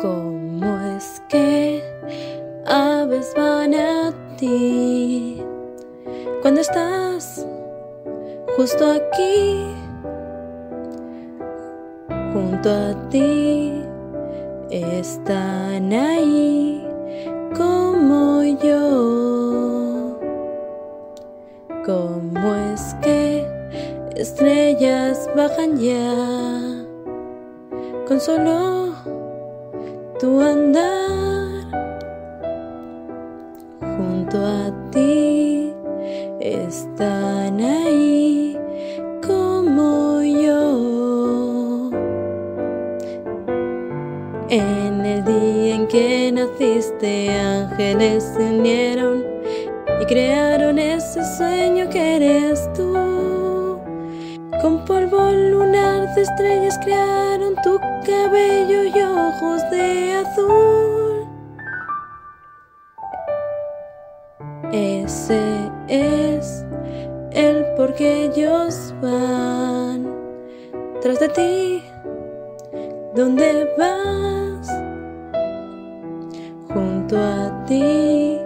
¿Cómo es que aves van a ti cuando estás justo aquí, junto a ti? Están ahí como yo. ¿Cómo es que estrellas bajan ya con solo tu andar junto a ti? Están ahí como yo. En el día en que naciste, ángeles se unieron y crearon ese sueño que eres tú. Con polvo lunar de estrellas crearon tu cabello y ojos Ese es el por ellos van tras de ti. ¿Dónde vas? Junto a ti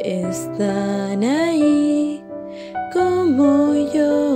están ahí como yo.